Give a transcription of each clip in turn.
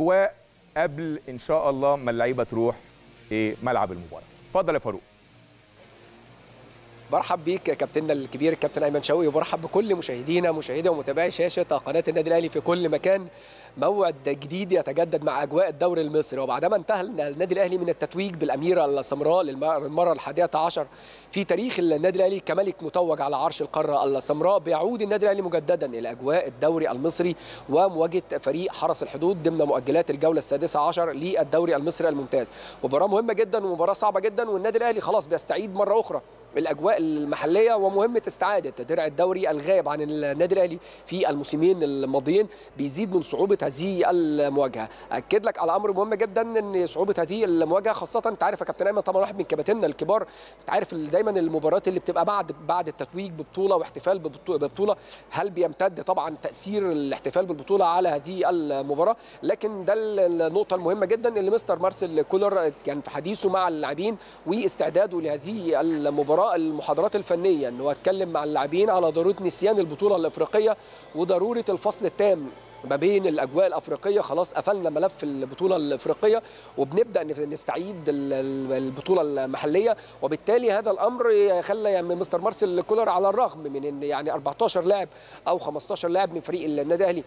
أجواء قبل إن شاء الله ما اللعيبة تروح إيه ملعب المباراة. اتفضل يا فاروق. برحب بيك يا كابتننا الكبير الكابتن أيمن شوقي وبرحب بكل مشاهدينا مشاهدي ومتابعي شاشة قناة النادي الأهلي في كل مكان. موعد جديد يتجدد مع أجواء الدوري المصري. وبعدما انتهى النادي الأهلي من التتويج بالأميرة السمراء للمرة الحادية عشر في تاريخ النادي الأهلي كملك متوج على عرش القارة السمراء بيعود النادي الأهلي مجددا إلى أجواء الدوري المصري ومواجهة فريق حرس الحدود ضمن مؤجلات الجولة السادسة عشر للدوري المصري الممتاز. مباراة مهمة جدا ومباراة صعبة جدا والنادي الأهلي خلاص بيستعيد مرة أخرى الأجواء المحلية ومهمة استعادة درع الدوري الغائب عن النادي الأهلي في الموسمين الماضيين بيزيد من صعوبة هذه المواجهة. أكد لك على أمر مهم جدا إن صعوبة هذه المواجهة خاصة أنت عارف يا كابتن أيمن طبعا واحد من كباتننا الكبار. أنت عارف دايما المباريات اللي بتبقى بعد بعد التتويج ببطولة واحتفال ببطولة هل بيمتد طبعا تأثير الاحتفال بالبطولة على هذه المباراة؟ لكن ده النقطة المهمة جدا اللي مستر مارسيل كولر كان في حديثه مع اللاعبين واستعداده لهذه المباراة المحاضرات الفنية انه اتكلم مع اللاعبين على ضرورة نسيان البطولة الإفريقية وضرورة الفصل التام. ما بين الأجواء الأفريقية. خلاص قفلنا ملف البطولة الأفريقية وبنبدأ نستعيد البطولة المحلية. وبالتالي هذا الأمر خلى يعني مستر مارسيل كولر على الرغم من إن يعني 14 لاعب أو 15 لاعب من فريق النادي الأهلي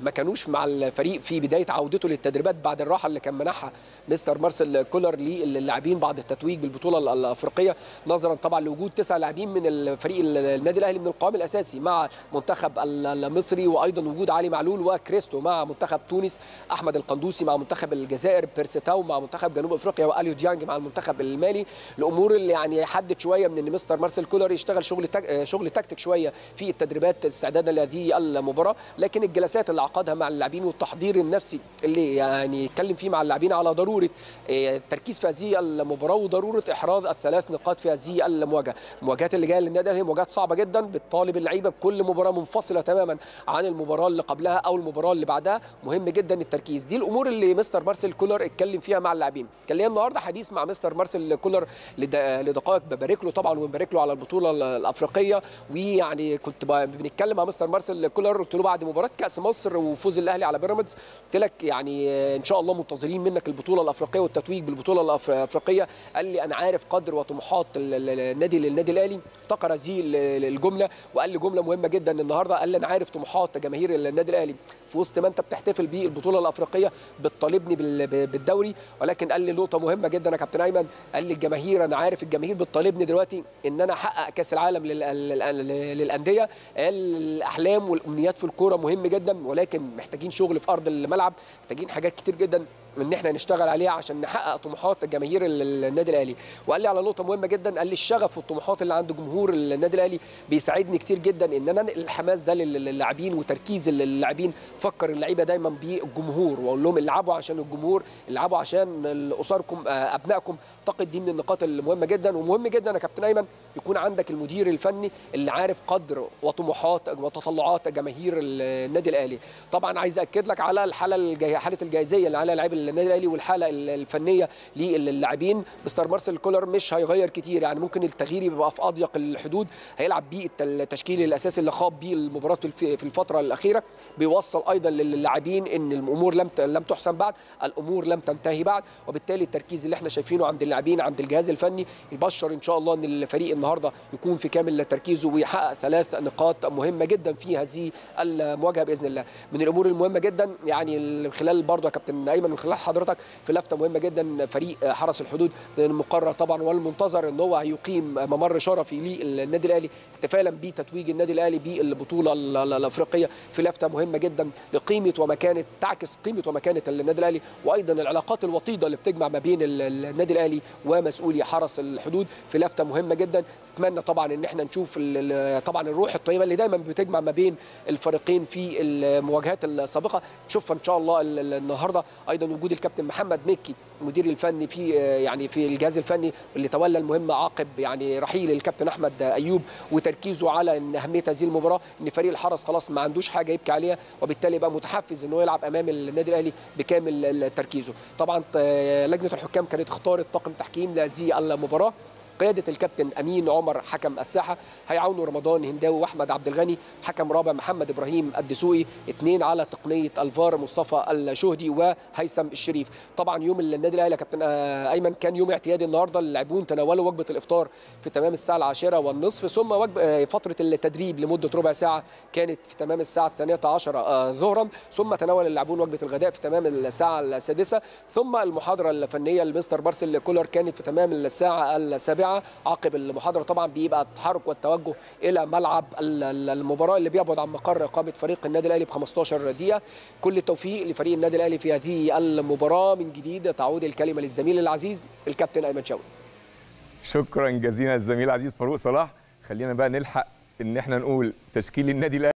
ما كانوش مع الفريق في بداية عودته للتدريبات بعد الراحة اللي كان منحها مستر مارسيل كولر للاعبين بعد التتويج بالبطولة الأفريقية. نظرا طبعا لوجود تسع لاعبين من الفريق النادي الأهلي من القوام الأساسي مع منتخب المصري وأيضا وجود علي معلول وكريستو مع منتخب تونس أحمد القندوسي مع منتخب الجزائر بيرسي تاو مع منتخب جنوب أفريقيا وأليو ديانج مع المنتخب المالي. الأمور اللي يعني حدد شوية من إن مستر مارسيل كولر يشتغل شغل تك... شغل تكتيك شوية في التدريبات استعدادا لهذه المباراة لكن الجلسات اللي عقدها مع اللاعبين والتحضير النفسي اللي يعني اتكلم فيه مع اللاعبين على ضرورة التركيز في هذه المباراة وضرورة إحراز الثلاث نقاط في هذه المواجهة. المواجهات اللي جاية للنادي الأهلي مواجهات صعبة جدا بتطالب اللعيبة بكل مباراة منفصلة تماما عن المباراة اللي قبلها أو المباراة اللي بعدها. مهم جدا التركيز. دي الأمور اللي مستر مارسيل كولر اتكلم فيها مع اللاعبين. كان ليا النهارده حديث مع مستر مارسيل كولر لدقائق ببارك له طبعا وبنبارك له على البطولة الأفريقية. ويعني كنت بنتكلم مع مستر مارسيل كولر قلت له بعد مباراة كأس مصر وفوز الأهلي على بيراميدز. قلت لك يعني إن شاء الله منتظرين منك البطولة الأفريقية والتتويج بالبطولة الأفريقية. قال لي أنا عارف قدر وطموحات النادي للنادي الأهلي. افتكر هذه الجملة وقال لي جملة مهمة جدا النهارده. قال لي أنا عارف طموحات جماهير النادي الأهلي. في وسط ما أنت بتحتفل بالبطوله الأفريقية بتطالبني بالدوري. ولكن قال لي نقطة مهمة جدا يا كابتن أيمن. قال لي الجماهير أنا عارف الجماهير بتطالبني دلوقتي إن أنا أحقق كأس العالم للأندية. الأحلام والأمنيات في الكورة مهم جدا. ولكن محتاجين شغل في أرض الملعب محتاجين حاجات كتير جدا إن إحنا نشتغل عليها عشان نحقق طموحات جماهير النادي الأهلي. وقال لي على نقطة مهمة جدا قال لي الشغف والطموحات اللي عند جمهور النادي الأهلي بيساعدني كتير جدا إن أنا أنقل الحماس ده للاعبين وتركيز اللاعبين فكر اللعيبة دايما بالجمهور وأقول لهم العبوا عشان الجمهور العبوا عشان أسركم أبنائكم. أعتقد دي من النقاط المهمة جدا. ومهم جدا يا كابتن أيمن يكون عندك المدير الفني اللي عارف قدر وطموحات وتطلعات جماهير النادي الأهلي. طبعا عايز اكد لك على الحالة الجاي حالة الجاهزية اللي على لاعبي النادي الأهلي والحالة الفنية للاعبين مستر مارسيل كولر مش هيغير كتير يعني ممكن التغيير يبقى في أضيق الحدود. هيلعب بيه التشكيل الأساسي اللي خاض بيه المباراة في الفترة الأخيرة. بيوصل أيضا للاعبين إن الأمور لم لم تحسن بعد الأمور لم تنتهي بعد. وبالتالي التركيز اللي إحنا شايفينه عند اللاعبين عند الجهاز الفني يبشر إن شاء الله إن الفريق النهارده يكون في كامل تركيزه ويحقق ثلاث نقاط مهمة جدا في هذه المواجهة بإذن الله. من الأمور المهمة جدا يعني خلال برضه يا كابتن أيمن من خلال حضرتك في لفته مهمه جدا فريق حرس الحدود المقرر طبعا والمنتظر إن هو هيقيم ممر شرفي للنادي الأهلي احتفالا بتتويج النادي الأهلي بالبطولة الأفريقية في لفته مهمة جدا لقيمة ومكانة تعكس قيمة ومكانة النادي الأهلي وأيضا العلاقات الوطيدة اللي بتجمع ما بين النادي الأهلي ومسؤولي حرس الحدود في لفته مهمة جدا. اتمنى طبعا إن إحنا نشوف طبعا الروح الطيبة اللي دايما بتجمع ما بين الفريقين في المواجهات السابقة. نشوفها إن شاء الله النهارده. أيضا وجود الكابتن محمد مكي المدير الفني في يعني في الجهاز الفني اللي تولى المهمه عقب يعني رحيل الكابتن أحمد أيوب وتركيزه على إن أهمية هذه المباراة إن فريق الحرس خلاص ما عندوش حاجة يبكي عليها وبالتالي يبقى متحفز ان هو يلعب أمام النادي الأهلي بكامل تركيزه. طبعا لجنة الحكام كانت اختارت طاقم تحكيم لهذه المباراة. قيادة الكابتن أمين عمر حكم الساحة هيعاونوا رمضان هنداوي وأحمد عبد الغني حكم رابع محمد إبراهيم الدسوقي اثنين على تقنية الفار مصطفى الشهدي وهيثم الشريف. طبعا يوم النادي الأهلي يا كابتن آه، أيمن كان يوم اعتيادي النهارده اللاعبون تناولوا وجبة الإفطار في تمام الساعة العاشرة والنصف ثم وجب آه، فترة التدريب لمدة ربع ساعة كانت في تمام الساعة الثانية عشر آه، ظهرا ثم تناول اللاعبون وجبة الغداء في تمام الساعة السادسة ثم المحاضرة الفنية لمستر بارسل كولر كانت في تمام الساعة السابعة عقب المحاضرة. طبعا بيبقى التحرك والتوجه إلى ملعب ال- ال- المباراة اللي بيبعد عن مقر إقامة فريق النادي الأهلي ب 15 دقيقة. كل التوفيق لفريق النادي الأهلي في هذه المباراة. من جديد تعود الكلمة للزميل العزيز الكابتن أيمن شوقي شكرا جزيلا الزميل العزيز فاروق صلاح. خلينا بقى نلحق إن إحنا نقول تشكيل النادي الأهلي.